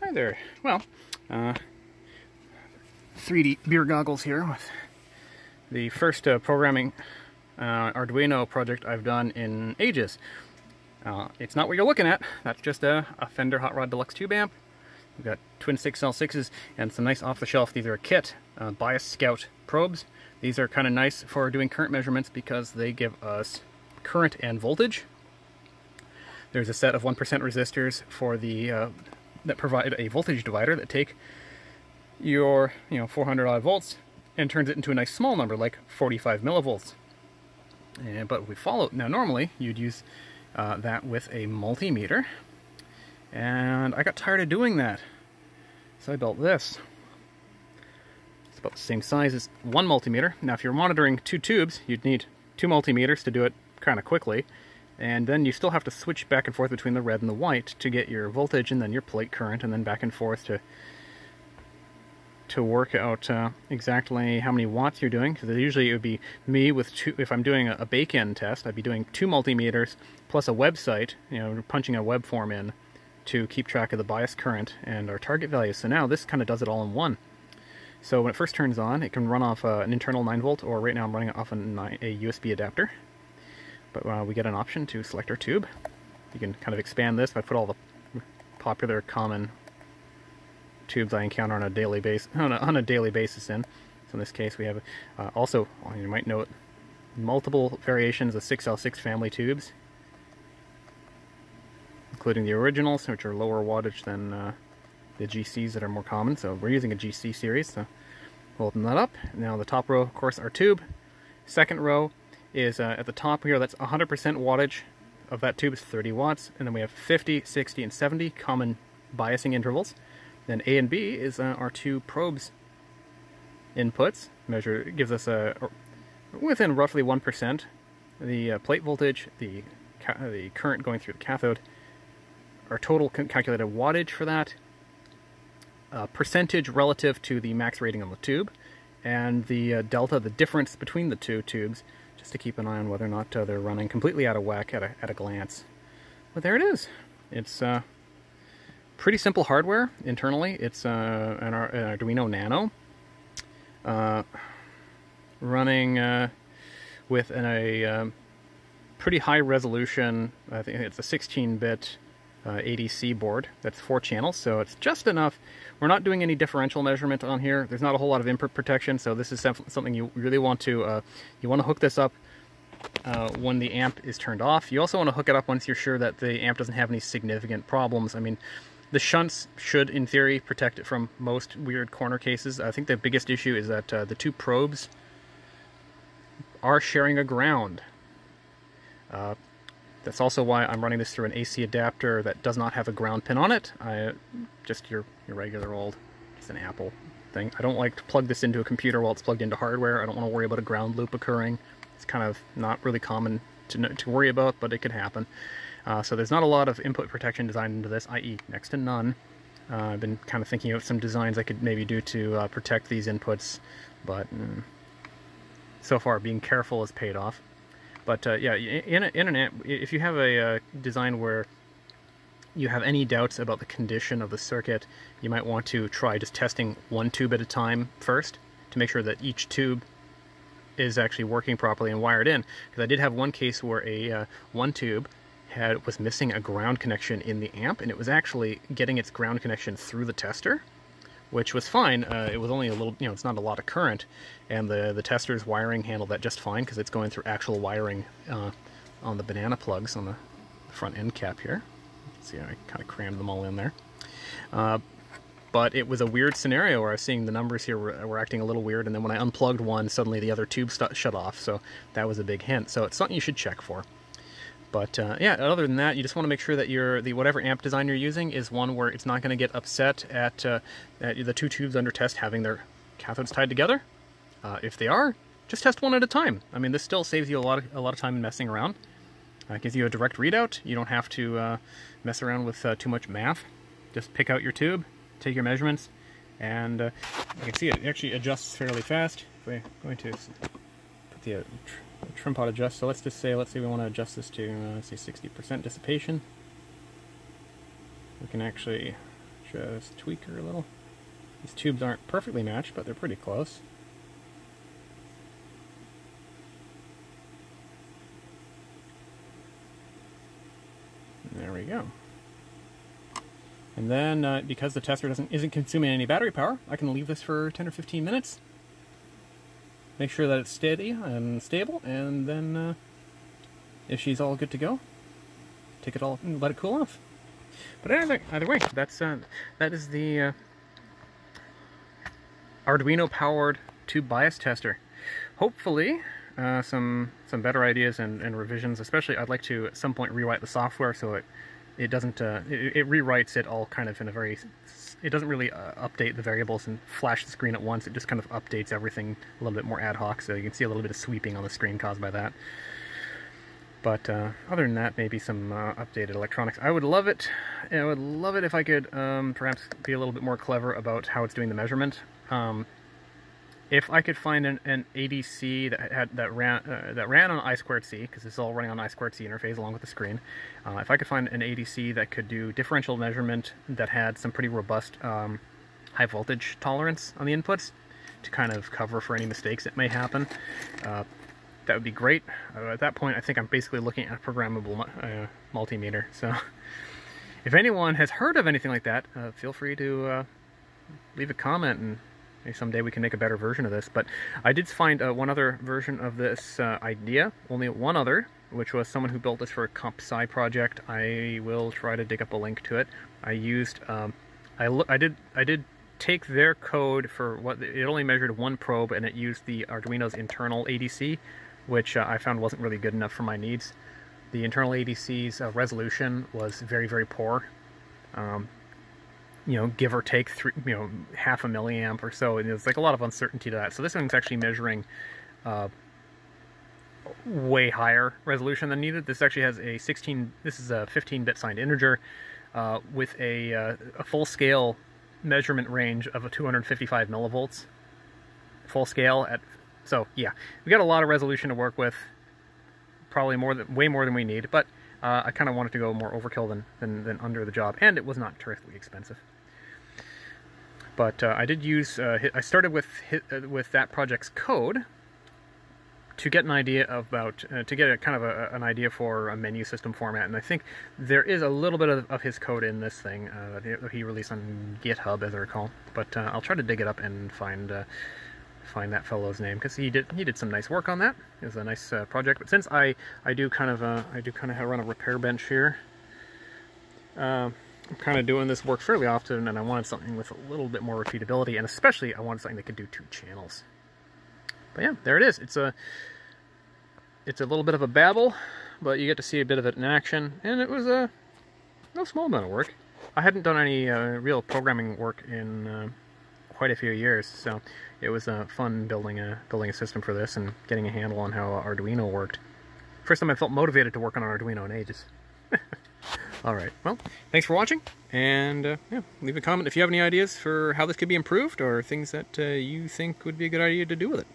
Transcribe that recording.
Hi there. Well, uh, 3D beer goggles here with the first uh, programming uh, Arduino project I've done in ages. Uh, it's not what you're looking at. That's just a, a, Fender Hot Rod Deluxe tube amp. We've got twin 6L6s and some nice off-the-shelf. These are a kit uh, Bias Scout probes. These are kind of nice for doing current measurements because they give us current and voltage. There's a set of 1% resistors for the uh, that provide a voltage divider that take your you know 400 odd volts and turns it into a nice small number like 45 millivolts. And, but we follow now normally you'd use uh, that with a multimeter and I got tired of doing that so I built this. It's about the same size as one multimeter. Now if you're monitoring two tubes you'd need two multimeters to do it kind of quickly and then you still have to switch back and forth between the red and the white to get your voltage and then your plate current and then back and forth to to work out uh, exactly how many watts you're doing. Because usually it would be me with two if I'm doing a, a bake-in test I'd be doing two multimeters plus a website you know punching a web form in to keep track of the bias current and our target value. So now this kind of does it all in one. So when it first turns on it can run off uh, an internal 9 volt or right now I'm running it off a, a USB adapter but uh, we get an option to select our tube. You can kind of expand this. I put all the popular common tubes I encounter on a daily base on on a daily basis in. So in this case we have uh, also, you might note, multiple variations of 6L6 family tubes, including the originals, which are lower wattage than uh, the GCs that are more common. So we're using a GC series, so we'll open that up. Now the top row, of course, our tube. Second row is uh, at the top here, that's 100% wattage of that tube is 30 watts, and then we have 50, 60, and 70 common biasing intervals. Then A and B is uh, our two probes inputs. Measure gives us a within roughly 1% the uh, plate voltage, the the current going through the cathode, our total calculated wattage for that, uh, percentage relative to the max rating on the tube, and the uh, delta, the difference between the two tubes, just to keep an eye on whether or not uh, they're running completely out of whack at a, at a glance. But there it is. It's uh, pretty simple hardware internally. It's uh, an, an, Arduino Nano uh, running uh, with an, a um, pretty high resolution, I think it's a 16-bit uh, ADC board that's four channels, so it's just enough. We're not doing any differential measurement on here. There's not a whole lot of input protection, so this is something you really want to uh, you want to hook this up uh, when the amp is turned off. You also want to hook it up once you're sure that the amp doesn't have any significant problems. I mean, the shunts should, in theory, protect it from most weird corner cases. I think the biggest issue is that uh, the two probes are sharing a ground. That's also why I'm running this through an AC adapter that does not have a ground pin on it. I Just your, your regular old, it's an Apple thing. I don't like to plug this into a computer while it's plugged into hardware. I don't want to worry about a ground loop occurring. It's kind of not really common to, to worry about, but it could happen. Uh, so there's not a lot of input protection designed into this, i.e. next to none. Uh, I've been kind of thinking of some designs I could maybe do to uh, protect these inputs, but mm, so far being careful has paid off. But uh, yeah, in, in an amp, if you have a uh, design where you have any doubts about the condition of the circuit, you might want to try just testing one tube at a time first to make sure that each tube is actually working properly and wired in. Because I did have one case where a uh, one tube had was missing a ground connection in the amp, and it was actually getting its ground connection through the tester which was fine. Uh, it was only a little, you know, it's not a lot of current, and the the tester's wiring handled that just fine because it's going through actual wiring uh, on the banana plugs on the front end cap here. See, I kind of crammed them all in there. Uh, but it was a weird scenario where I was seeing the numbers here were, were, acting a little weird, and then when I unplugged one, suddenly the other tube shut off. So that was a big hint. So it's something you should check for. But uh, yeah, other than that, you just want to make sure that your the whatever amp design you're using is one where it's not going to get upset at, uh, at, the two tubes under test having their cathodes tied together. Uh, if they are, just test one at a time. I mean, this still saves you a lot of, a lot of time messing around. Uh, it gives you a direct readout. You don't have to uh, mess around with uh, too much math. Just pick out your tube, take your measurements, and you can see it actually adjusts fairly fast. If we're going to the trim pot adjust. So let's just say, let's say we want to adjust this to, uh, say 60% dissipation. We can actually Just tweak her a little. These tubes aren't perfectly matched, but they're pretty close. There we go. And then, uh, because the tester doesn't isn't consuming any battery power, I can leave this for 10 or 15 minutes. Make sure that it's steady and stable, and then uh, if she's all good to go, take it all and let it cool off. But either, either way, that's uh, that is the uh, Arduino powered tube bias tester. Hopefully, uh, some some better ideas and, and revisions. Especially, I'd like to at some point rewrite the software so it it doesn't uh, it, it, rewrites it all kind of in a very it doesn't really uh, update the variables and flash the screen at once. It just kind of updates everything a little bit more ad hoc. So you can see a little bit of sweeping on the screen caused by that. But uh, other than that, maybe some uh, updated electronics. I would love it. I would love it if I could um, perhaps be a little bit more clever about how it's doing the measurement. Um, if I could find an, an ADC that had that ran uh, that ran on I squared C, because this is all running on I squared C interface along with the screen, uh, if I could find an ADC that could do differential measurement that had some pretty robust um, high voltage tolerance on the inputs to kind of cover for any mistakes that may happen, uh, that would be great. Uh, at that point, I think I'm basically looking at a programmable uh, multimeter. So, if anyone has heard of anything like that, uh, feel free to leave a comment and someday we can make a better version of this. But I did find uh, one other version of this uh, idea, only one other, which was someone who built this for a CompSci project. I will try to dig up a link to it. I used, um, I, I did, I did take their code for what it only measured one probe, and it used the Arduino's internal ADC, which uh, I found wasn't really good enough for my needs. The internal ADC's uh, resolution was very, very poor. Um, you know, give or take three, you know, half a milliamp or so. And there's like a lot of uncertainty to that. So this one's actually measuring uh, way higher resolution than needed. This actually has a 16, this is a 15-bit signed integer uh, with a, uh, a full scale measurement range of a 255 millivolts. Full scale at, so yeah, we got a lot of resolution to work with. Probably more than, way more than we need, but uh, I kind of wanted to go more overkill than, than, than under the job, and it was not terrifically expensive. But uh, I did use, uh, I started with uh, with that project's code to get an idea about, uh, to get a kind of a, an idea for a menu system format. And I think there is a little bit of, of his code in this thing uh, that he released on GitHub, as I recall. But uh, I'll try to dig it up and find find that fellow's name because he did he did some nice work on that. It was a nice project. But since I I do kind of I do kind of run a repair bench here. I'm kind of doing this work fairly often and I wanted something with a little bit more repeatability and especially I wanted something that could do two channels. But yeah, there it is. It's a it's a little bit of a babble, but you get to see a bit of it in action and it was a no small amount of work. I hadn't done any uh, real programming work in uh, quite a few years, so it was uh, fun building a building a system for this and getting a handle on how Arduino worked. First time I felt motivated to work on an Arduino in ages. Alright, well, thanks for watching, and uh, yeah, leave a comment if you have any ideas for how this could be improved, or things that uh, you think would be a good idea to do with it.